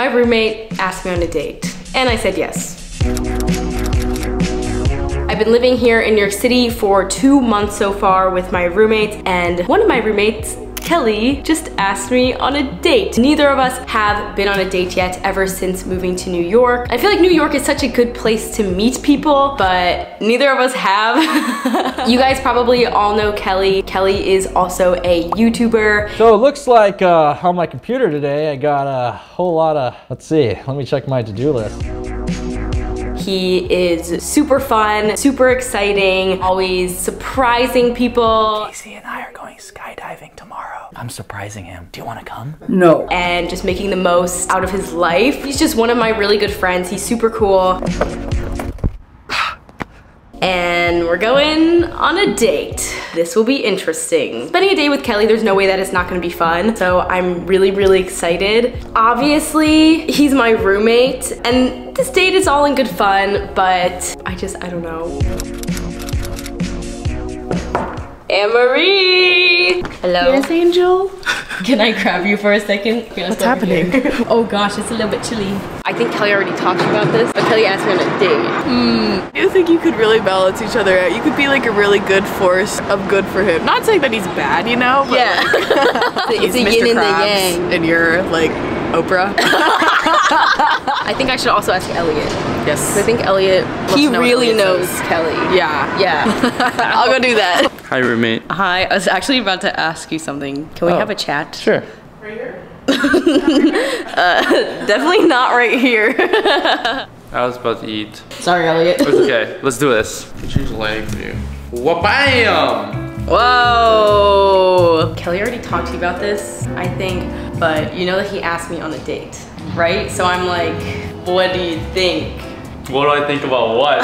My roommate asked me on a date, and I said yes. I've been living here in New York City for two months so far with my roommates, and one of my roommates Kelly just asked me on a date. Neither of us have been on a date yet ever since moving to New York. I feel like New York is such a good place to meet people, but neither of us have. you guys probably all know Kelly. Kelly is also a YouTuber. So it looks like uh, on my computer today, I got a whole lot of, let's see, let me check my to-do list. He is super fun, super exciting, always surprising people. Casey and I are going skydiving tomorrow. I'm surprising him. Do you want to come? No. And just making the most out of his life. He's just one of my really good friends. He's super cool. And we're going on a date. This will be interesting. Spending a day with Kelly, there's no way that it's not gonna be fun. So I'm really, really excited. Obviously, he's my roommate and this date is all in good fun, but I just, I don't know. Anne-Marie! Hello. Yes, Angel. Can I grab you for a second? What's happening? oh gosh, it's a little bit chilly. I think Kelly already talked to you about this, but Kelly asked me on a date. Hmm. I think you could really balance each other out. You could be like a really good force of good for him. Not saying that he's bad, you know? But Yeah. like, it's he's a Mr. yin and the yang. And you're like Oprah. I think I should also ask Elliot. yes. I think Elliot, he know really Elliot knows says. Kelly. Yeah. Yeah. I'll go do that. Hi, roommate. Hi, I was actually about to ask you something. Can we Oh. have a chat? Sure. Right here. uh, definitely not right here. I was about to eat. Sorry, Elliot. It's okay. Let's do this. Change the lighting for you. Wha-bam! Whoa! Kelly already talked to you about this, I think, but you know that he asked me on a date, right? So I'm like, what do you think? What do I think about what?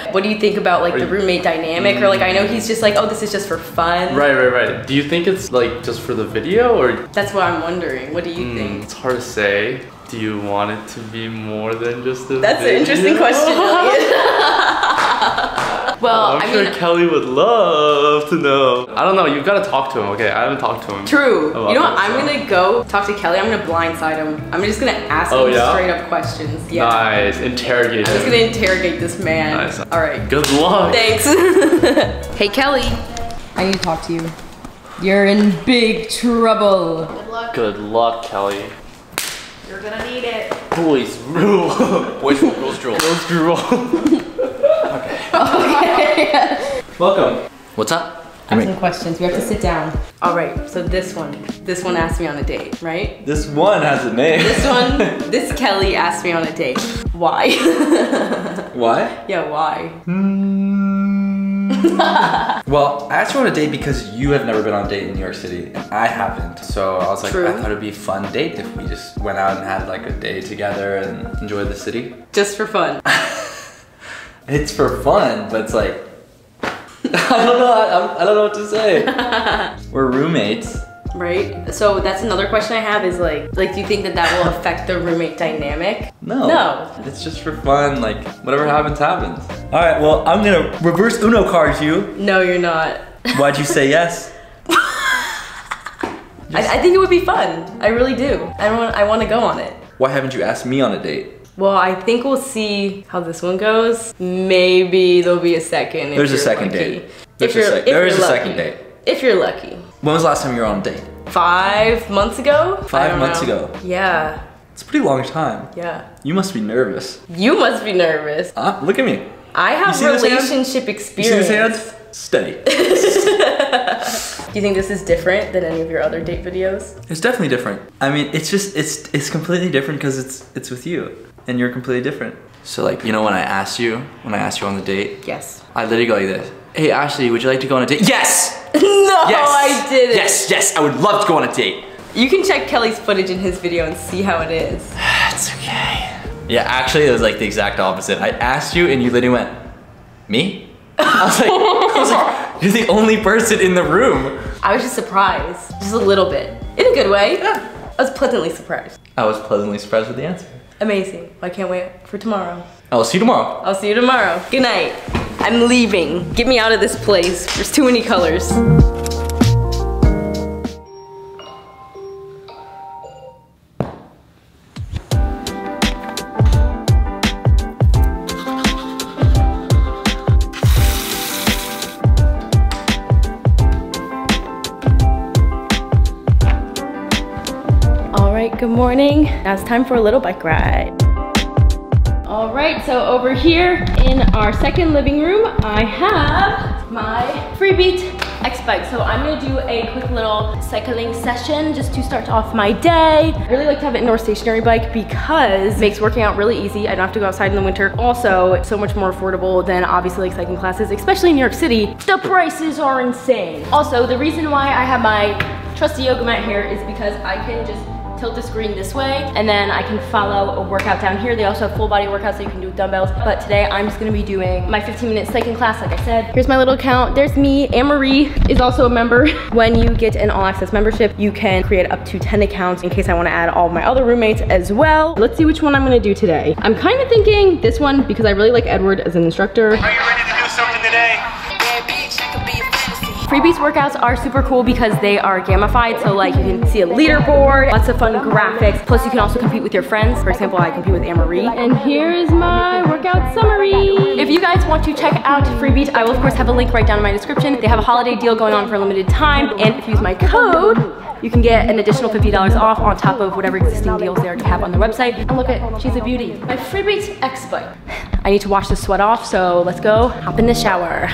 What do you think about like Are the roommate dynamic? Or like, I know he's just like, oh, this is just for fun. right, right, right. Do you think it's like just for the video or That's what I'm wondering. What do you Hmm, think? it's hard to say. Do you want it to be more than just a That's an interesting question, Elliot. well, I'm I sure mean, Kelly would love to know. I don't know. You've got to talk to him. Okay, I haven't talked to him. true. You know what? this, I'm so. gonna go talk to Kelly. I'm gonna blindside him. I'm just gonna ask Oh, him yeah? straight up questions. Yeah. Nice. Interrogate I'm just gonna interrogate this man. Nice. All right. Good luck. Thanks. hey, Kelly. I need to talk to you. You're in big trouble. Good luck, Good luck, Kelly. You're gonna need it. Boys rule. Boys rule, girls drool. Girls rule. Welcome. What's up? I have some questions. We have to sit down. All right. So this one, this one asked me on a date, right? This one has a name. This one, this Kelly asked me on a date. Why? Why? yeah, why? Hmm. Well, I asked you on a date because you have never been on a date in New York City, and I haven't. So I was like, True. I thought it'd be a fun date if we just went out and had like a day together and enjoyed the city. Just for fun. It's for fun, but it's like I don't know. I, I don't know what to say. We're roommates. right? So that's another question I have is like, like, do you think that that will affect the roommate dynamic? No. No. It's just for fun. Like whatever happens, happens. All right. Well, I'm gonna reverse Uno card you. No, you're not. Why'd you say yes? I, I think it would be fun. I really do. I want, I want to go on it. Why haven't you asked me on a date? Well, I think we'll see how this one goes. Maybe there'll be a second. if There's a second lucky. date. If There's a you're, sec- if there you're is a lucky. second date. If you're lucky. When was the last time you were on a date? Five months ago? Five months know. ago. Yeah, It's a pretty long time. yeah. You must be nervous. You must be nervous. Uh, look at me. I have see relationship You see experience. this hand? Steady. Do you think this is different than any of your other date videos? It's definitely different. I mean, it's just it's it's completely different because it's it's with you, and you're completely different. So like, you know, when I asked you, when I asked you on the date, Yes. I literally go like this. Hey Ashley, would you like to go on a date? Yes. no, Yes. I didn't. Yes, yes, I would love to go on a date. You can check Kelly's footage in his video and see how it is. That's okay. Yeah, actually, it was like the exact opposite. I asked you, and you literally went, "Me?" I was like, I was like, "You're the only person in the room." I was just surprised, just a little bit, in a good way. I was pleasantly surprised. I was pleasantly surprised with the answer. Amazing. I can't wait for tomorrow. I will see you tomorrow. I'll see you tomorrow. Good night. I'm leaving. Get me out of this place. There's too many colors. Morning. Now it's time for a little bike ride. All right, so over here in our second living room, I have my Freebeat X bike. So I'm gonna do a quick little cycling session just to start off my day. I really like to have an indoor stationary bike because it makes working out really easy. I don't have to go outside in the winter. Also, it's so much more affordable than obviously like cycling classes, especially in New York City. The prices are insane. Also, the reason why I have my trusty yoga mat here is because I can just tilt the screen this way and then I can follow a workout down here. They also have full body workouts so you can do with dumbbells. But today I'm just gonna be doing my 15 minute cycling class like I said. Here's my little account. There's me. Anne-Marie is also a member. When you get an all access membership, you can create up to 10 accounts in case I wanna add all my other roommates as well. Let's see which one I'm gonna do today. I'm kind of thinking this one because I really like Edward as an instructor. Are you ready to do something today? Freebeats workouts are super cool because they are gamified. So like you can see a leaderboard, lots of fun graphics. Plus you can also compete with your friends. For example, I compete with Anne-Marie. And here is my workout summary. If you guys want to check out Freebeat, I will of course have a link right down in my description. They have a holiday deal going on for a limited time. And if you use my code, you can get an additional $50 off on top of whatever existing deals they already have on their website. And look at, she's a beauty. My Freebeat X bike. I need to wash the sweat off, so let's go hop in the shower.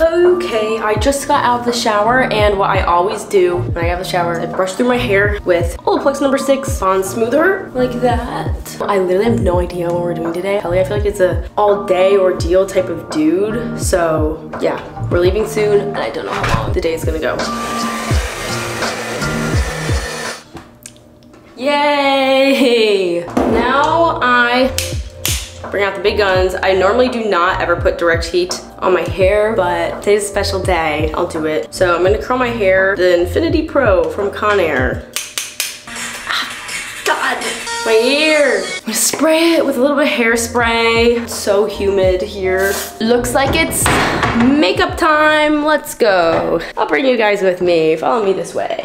Okay, I just got out of the shower and what I always do when I get out of the shower, I brush through my hair with Olaplex number six Bond Smoother like that. I literally have no idea what we're doing today. Kelly, I feel like it's a all day ordeal type of dude. So yeah, we're leaving soon and I don't know how long the day is gonna go. Yay! Now I bring out the big guns. I normally do not ever put direct heat on my hair, but today's a special day. I'll do it. So I'm gonna curl my hair the Infinity Pro from Conair. Ah, God, my ear. I'm gonna spray it with a little bit of hairspray. It's so humid here. Looks like it's makeup time. Let's go. I'll bring you guys with me. Follow me this way.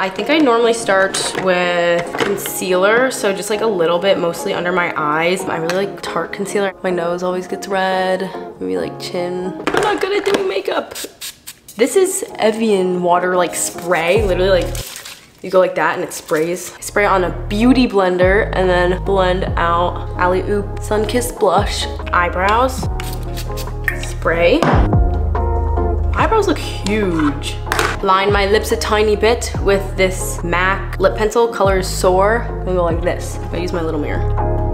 I think I normally start with concealer, so just like a little bit, mostly under my eyes. I really like Tarte concealer. My nose always gets red, maybe like chin. I'm not good at doing makeup. This is Evian water like spray, literally like you go like that and it sprays. I spray on a beauty blender and then blend out Alley Oop Sun-Kissed Blush. Eyebrows, spray. Eyebrows look huge line my lips a tiny bit with this MAC lip pencil, color Soar. I'm gonna go like this. I use my little mirror.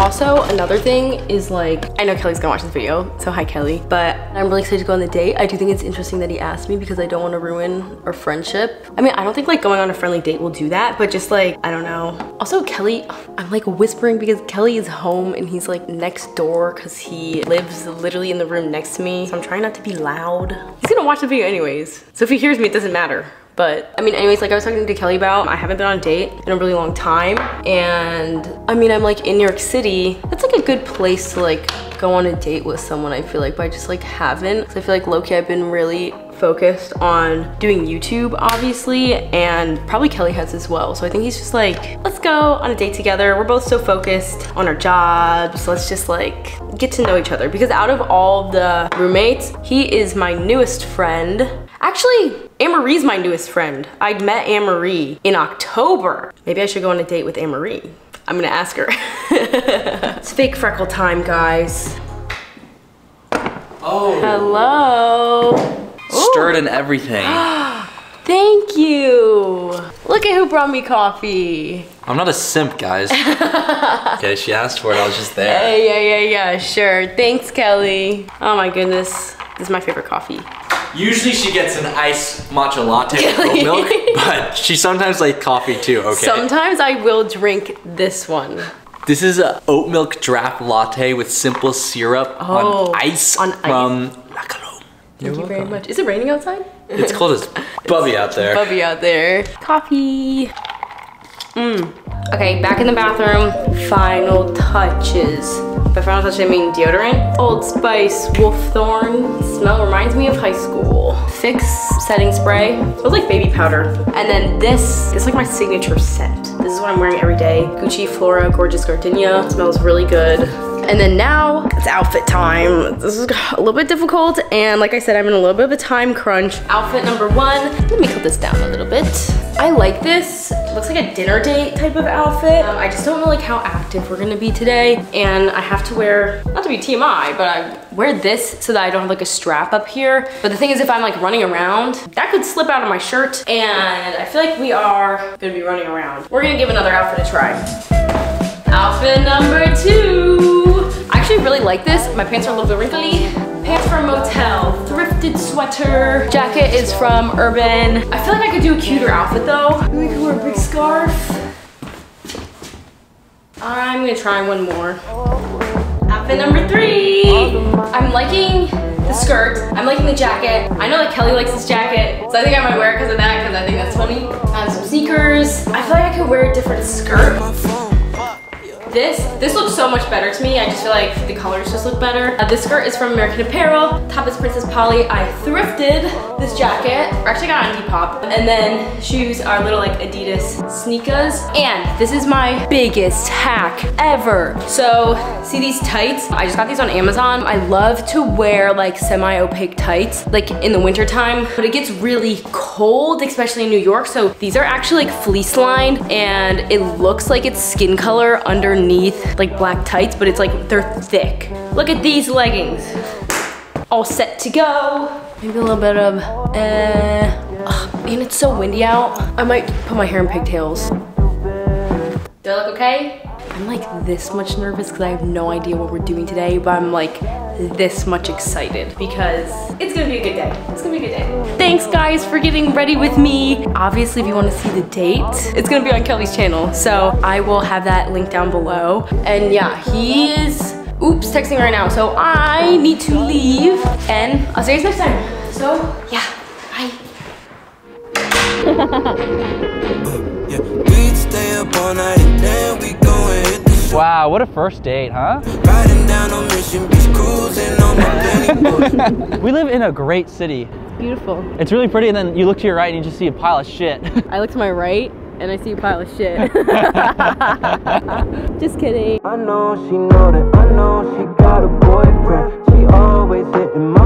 Also, another thing is like, I know Kelly's gonna watch this video, so hi Kelly, but I'm really excited to go on the date. I do think it's interesting that he asked me because I don't wanna ruin our friendship. I mean, I don't think like going on a friendly date will do that, but just like, I don't know. Also, Kelly, I'm like whispering because Kelly is home and he's like next door because he lives literally in the room next to me. So I'm trying not to be loud. He's gonna watch the video anyways. So if he hears me, it doesn't matter. But I mean, anyways, like I was talking to Kelly about, I haven't been on a date in a really long time. And I mean, I'm like in New York City. That's like a good place to like go on a date with someone, I feel like, but I just like haven't. So I feel like low-key I've been really focused on doing YouTube, obviously, and probably Kelly has as well. So I think he's just like, let's go on a date together. We're both so focused on our jobs. Let's just like get to know each other because out of all the roommates, he is my newest friend. Actually, Anne-Marie's my newest friend. I met Anne-Marie in October. Maybe I should go on a date with Anne-Marie. I'm gonna ask her. it's fake freckle time, guys. Oh. Hello. Stirred and everything. Thank you. Look at who brought me coffee. I'm not a simp, guys. okay, she asked for it. I was just there. Hey, yeah, yeah, yeah, sure. Thanks, Kelly. Oh my goodness. This is my favorite coffee. Usually she gets an iced matcha latte with oat milk, but she sometimes likes coffee too, okay? Sometimes I will drink this one. This is a oat milk draft latte with simple syrup Oh, on ice on ice. from. Thank you very much. Is it raining outside? It's cold as bubby out there. Bubby out there. Coffee. Mmm. Okay, back in the bathroom. Final touches. By final touches, I mean deodorant. Old Spice Wolf Thorn. Smell reminds me of high school. Fix setting spray. Smells like baby powder. And then this, this is like my signature scent. This is what I'm wearing every day. Gucci Flora Gorgeous Gardenia. Smells really good. And then now it's outfit time. This is a little bit difficult. And like I said, I'm in a little bit of a time crunch. Outfit number one, let me cut this down a little bit. I like this. It looks like a dinner date type of outfit. Um, I just don't know like how active we're gonna be today. And I have to wear, not to be TMI, but I wear this so that I don't have like a strap up here. But the thing is if I'm like running around, that could slip out of my shirt. And I feel like we are gonna be running around. We're gonna give another outfit a try. Outfit number two. I actually really like this. My pants are a little bit wrinkly. Pants from Motel, thrifted sweater. Jacket is from Urban. I feel like I could do a cuter outfit though. Maybe we could wear a big scarf. I'm gonna try one more. Outfit number three. I'm liking the skirt. I'm liking the jacket. I know that Kelly likes this jacket, so I think I might wear it because of that, because I think that's funny. Um, some sneakers. I feel like I could wear a different skirt. This, this looks so much better to me. I just feel like the colors just look better. Uh, this skirt is from American Apparel. Top is Princess Polly. I thrifted this jacket, or actually got it on Depop. And then shoes are little like Adidas sneakers. And this is my biggest hack ever. So see these tights? I just got these on Amazon. I love to wear like semi-opaque tights, like in the winter time, but it gets really cold, especially in New York. So these are actually like fleece lined and it looks like it's skin color underneath like black tights, but it's like, they're thick. Look at these leggings. All set to go. Maybe a little bit of, uh, ugh, man, it's so windy out. I might put my hair in pigtails. Do I look okay? I'm like this much nervous because I have no idea what we're doing today, but I'm like this much excited because it's gonna be a good day. It's gonna be a good day. Thanks guys for getting ready with me. Obviously, if you wanna see the date, it's gonna be on Kelly's channel. So I will have that link down below. And yeah, he is, oops, texting right now. So I need to leave and I'll see you next time. So yeah, bye. Yeah, Wow, what a first date, huh? Riding down on Mission Beach, cruising on my Benny We live in a great city. Beautiful. It's really pretty, and then you look to your right and you just see a pile of shit. I look to my right and I see a pile of shit. Just kidding. I know she know that, I know she got a boyfriend. She always hitting my